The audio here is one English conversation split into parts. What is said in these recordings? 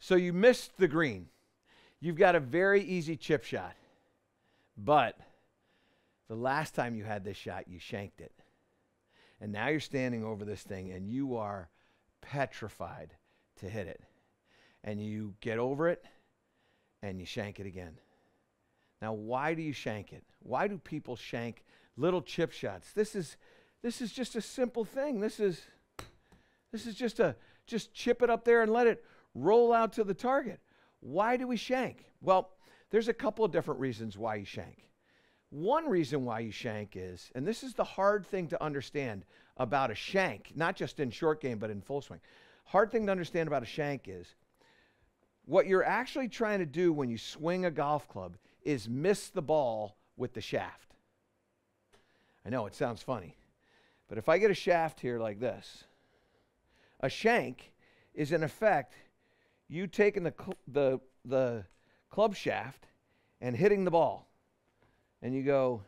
So you missed the green. You've got a very easy chip shot. But the last time you had this shot, you shanked it. And now you're standing over this thing and you are petrified to hit it. And you get over it and you shank it again. Now, why do you shank it? Why do people shank little chip shots? This is this is just a simple thing. This is this is just a just chip it up there and let it roll out to the target. Why do we shank? Well, there's a couple of different reasons why you shank. One reason why you shank is, and this is the hard thing to understand about a shank, not just in short game, but in full swing. Hard thing to understand about a shank is what you're actually trying to do when you swing a golf club is miss the ball with the shaft. I know it sounds funny, but if I get a shaft here like this, a shank is in effect you taking the, cl- the, the club shaft and hitting the ball. And you go,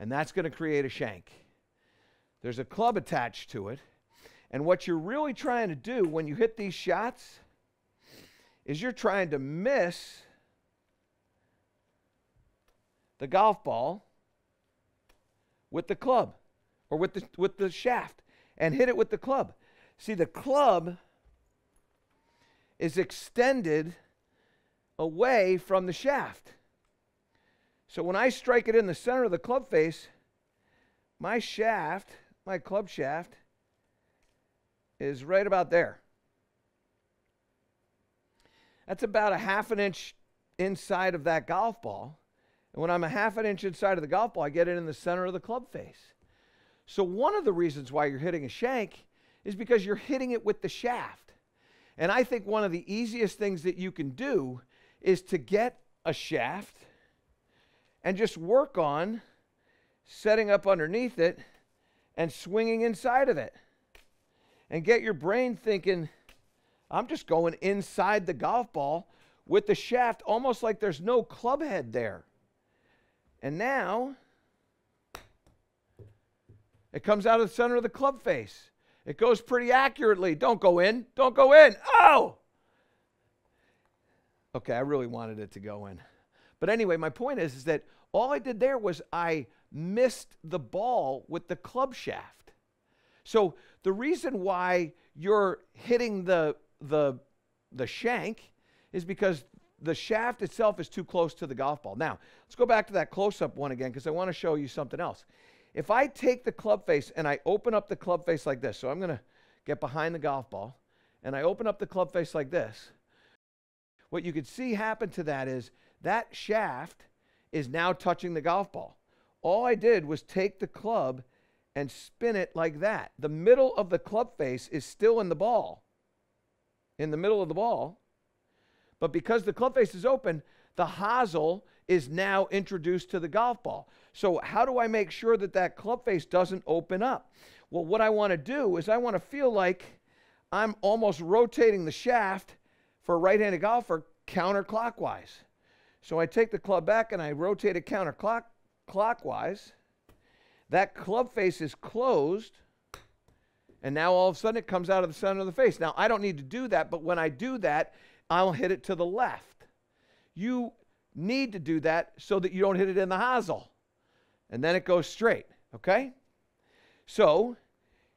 and that's going to create a shank. There's a club attached to it. And what you're really trying to do when you hit these shots is you're trying to miss the golf ball with the club or with the, with the shaft and hit it with the club. See, the club is extended away from the shaft. So when I strike it in the center of the club face, my shaft, my club shaft, is right about there. That's about a half an inch inside of that golf ball. And when I'm a half an inch inside of the golf ball, I get it in the center of the club face. So one of the reasons why you're hitting a shank is because you're hitting it with the shaft. And I think one of the easiest things that you can do is to get a shaft and just work on setting up underneath it and swinging inside of it. And get your brain thinking, I'm just going inside the golf ball with the shaft almost like there's no club head there. And now it comes out of the center of the club face. It goes pretty accurately. Don't go in. Don't go in. Oh! Okay, I really wanted it to go in. But anyway, my point is, is that all I did there was I missed the ball with the club shaft. So the reason why you're hitting the the the shank is because the shaft itself is too close to the golf ball. Now, let's go back to that close-up one again because I want to show you something else. If I take the club face and I open up the club face like this, so I'm going to get behind the golf ball and I open up the club face like this, what you could see happen to that is that shaft is now touching the golf ball. All I did was take the club and spin it like that. The middle of the club face is still in the ball, in the middle of the ball. But because the club face is open, the hosel is now introduced to the golf ball. So, how do I make sure that that club face doesn't open up? Well, what I want to do is I want to feel like I'm almost rotating the shaft for a right handed golfer counterclockwise. So, I take the club back and I rotate it counterclockwise. That club face is closed. And now all of a sudden it comes out of the center of the face. Now, I don't need to do that, but when I do that, I'll hit it to the left. You need to do that so that you don't hit it in the hosel. And then it goes straight, okay? So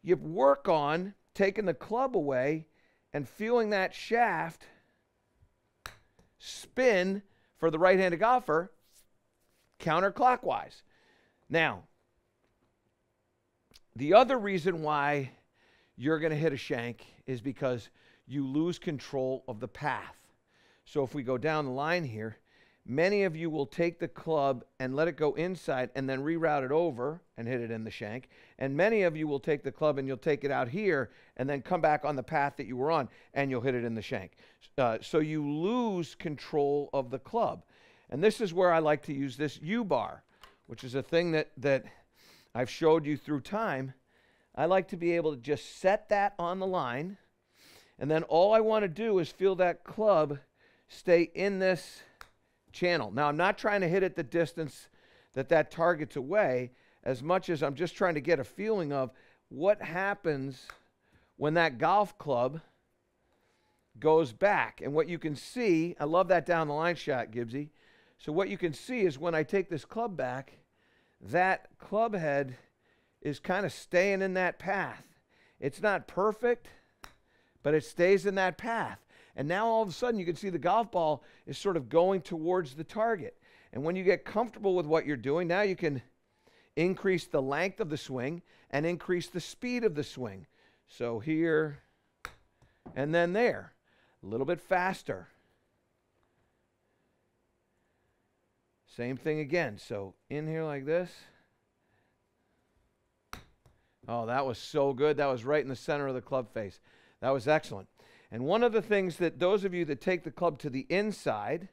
you work on taking the club away and feeling that shaft spin for the right handed golfer counterclockwise. Now, the other reason why you're going to hit a shank is because you lose control of the path. So if we go down the line here, Many of you will take the club and let it go inside and then reroute it over and hit it in the shank. And many of you will take the club and you'll take it out here and then come back on the path that you were on and you'll hit it in the shank. Uh, so you lose control of the club. And this is where I like to use this U bar, which is a thing that, that I've showed you through time. I like to be able to just set that on the line. And then all I want to do is feel that club stay in this channel. Now, I'm not trying to hit it the distance that that target's away as much as I'm just trying to get a feeling of what happens when that golf club goes back. And what you can see, I love that down the line shot, Gibbsy. So what you can see is when I take this club back, that club head is kind of staying in that path. It's not perfect, but it stays in that path. And now all of a sudden you can see the golf ball is sort of going towards the target. And when you get comfortable with what you're doing, now you can increase the length of the swing and increase the speed of the swing. So here and then there, a little bit faster. Same thing again. So in here like this. Oh, that was so good. That was right in the center of the club face. That was excellent. And one of the things that those of you that take the club to the inside,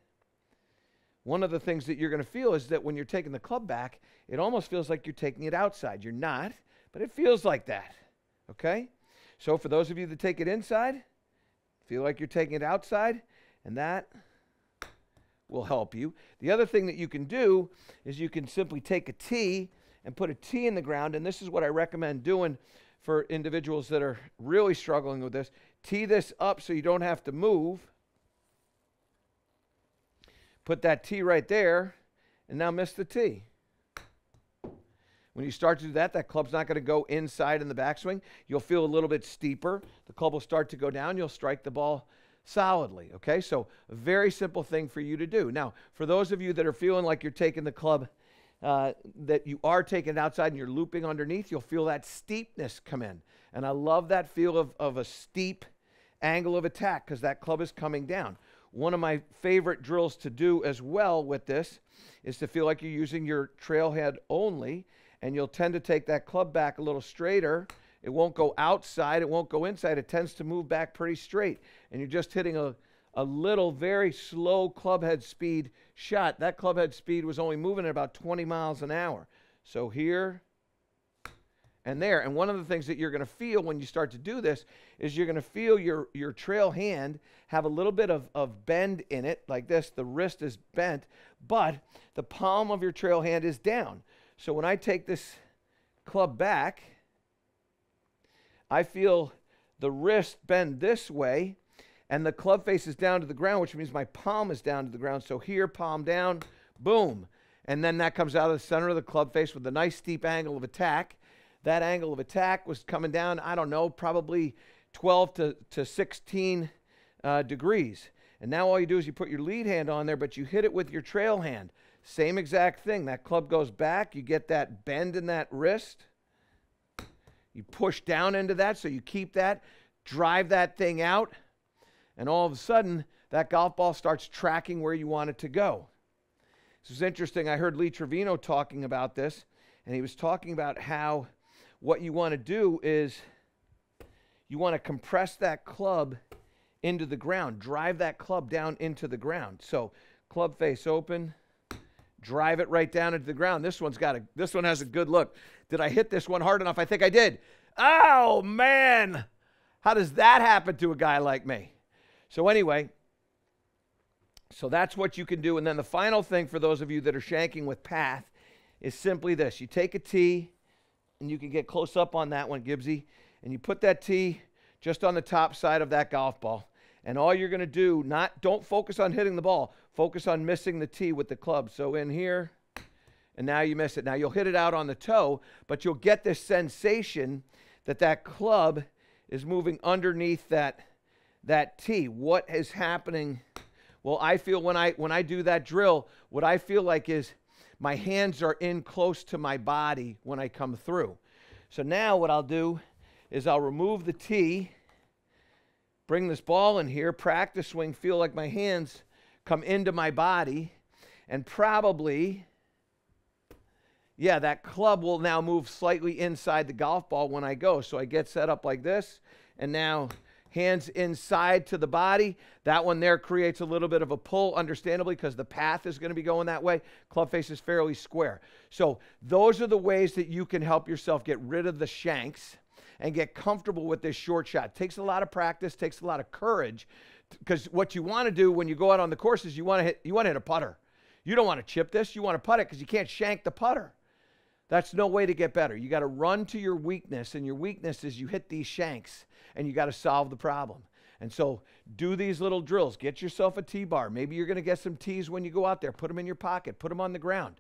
one of the things that you're going to feel is that when you're taking the club back, it almost feels like you're taking it outside. You're not, but it feels like that. Okay? So for those of you that take it inside, feel like you're taking it outside, and that will help you. The other thing that you can do is you can simply take a tee and put a tee in the ground, and this is what I recommend doing for individuals that are really struggling with this. Tee this up so you don't have to move. Put that tee right there, and now miss the tee. When you start to do that, that club's not going to go inside in the backswing. You'll feel a little bit steeper. The club will start to go down. You'll strike the ball solidly. Okay, so a very simple thing for you to do. Now, for those of you that are feeling like you're taking the club, uh, that you are taking outside and you're looping underneath, you'll feel that steepness come in. And I love that feel of, of a steep angle of attack because that club is coming down. One of my favorite drills to do as well with this is to feel like you're using your trail hand only and you'll tend to take that club back a little straighter. It won't go outside, it won't go inside. It tends to move back pretty straight. And you're just hitting a, a little, very slow clubhead speed shot. That clubhead speed was only moving at about 20 miles an hour. So here and there. And one of the things that you're going to feel when you start to do this is you're going to feel your, your trail hand have a little bit of, of bend in it, like this. The wrist is bent, but the palm of your trail hand is down. So when I take this club back, I feel the wrist bend this way and the club face is down to the ground, which means my palm is down to the ground. So here, palm down, boom. And then that comes out of the center of the club face with a nice steep angle of attack. That angle of attack was coming down, I don't know, probably 12 to, to 16 uh, degrees. And now all you do is you put your lead hand on there, but you hit it with your trail hand. Same exact thing. That club goes back. You get that bend in that wrist. You push down into that so you keep that, drive that thing out, and all of a sudden, that golf ball starts tracking where you want it to go. This is interesting. I heard Lee Trevino talking about this, and he was talking about how what you want to do is you want to compress that club into the ground, drive that club down into the ground. So, club face open drive it right down into the ground. This one's got a this one has a good look. Did I hit this one hard enough? I think I did. Oh man. How does that happen to a guy like me? So anyway, so that's what you can do. And then the final thing for those of you that are shanking with path is simply this. You take a tee, and you can get close up on that one, Gibbsy, and you put that tee just on the top side of that golf ball. And all you're going to do, not don't focus on hitting the ball. Focus on missing the tee with the club. So in here, and now you miss it. Now you'll hit it out on the toe, but you'll get this sensation that that club is moving underneath that that tee. What is happening? Well, I feel when I when I do that drill, what I feel like is my hands are in close to my body when I come through. So now what I'll do is I'll remove the tee, bring this ball in here, practice swing, feel like my hands come into my body, and probably, yeah, that club will now move slightly inside the golf ball when I go. So I get set up like this, and now hands inside to the body. That one there creates a little bit of a pull, understandably, because the path is going to be going that way. Club face is fairly square. So those are the ways that you can help yourself get rid of the shanks and get comfortable with this short shot. Takes a lot of practice, takes a lot of courage, because what you want to do when you go out on the course is you want to hit you want to hit a putter. You don't want to chip this. You want to putt it because you can't shank the putter. That's no way to get better. You got to run to your weakness, and your weakness is you hit these shanks, and you got to solve the problem. And so do these little drills. Get yourself a T bar. Maybe you're going to get some tees when you go out there. Put them in your pocket, put them on the ground.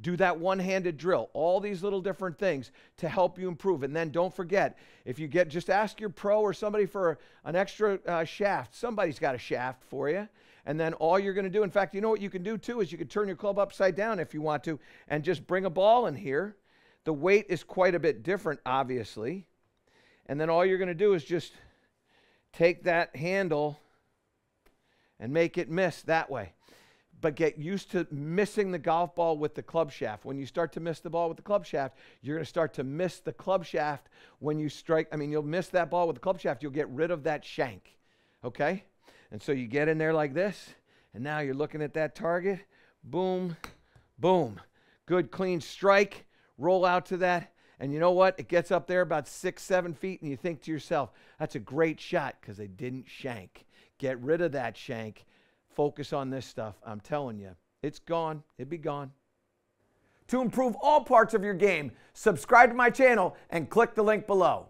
Do that one handed drill. All these little different things to help you improve. And then don't forget, if you get, just ask your pro or somebody for an extra uh, shaft. Somebody's got a shaft for you. And then all you're going to do, in fact, you know what you can do too is you can turn your club upside down if you want to and just bring a ball in here. The weight is quite a bit different, obviously. And then all you're going to do is just take that handle and make it miss that way. But get used to missing the golf ball with the club shaft. When you start to miss the ball with the club shaft, you're going to start to miss the club shaft when you strike. I mean, you'll miss that ball with the club shaft. You'll get rid of that shank. Okay? And so you get in there like this, and now you're looking at that target. Boom, boom. Good, clean strike. Roll out to that. And you know what? It gets up there about six, seven feet, and you think to yourself, that's a great shot because they didn't shank. Get rid of that shank. Focus on this stuff. I'm telling you, it's gone. It'd be gone. To improve all parts of your game, subscribe to my channel and click the link below.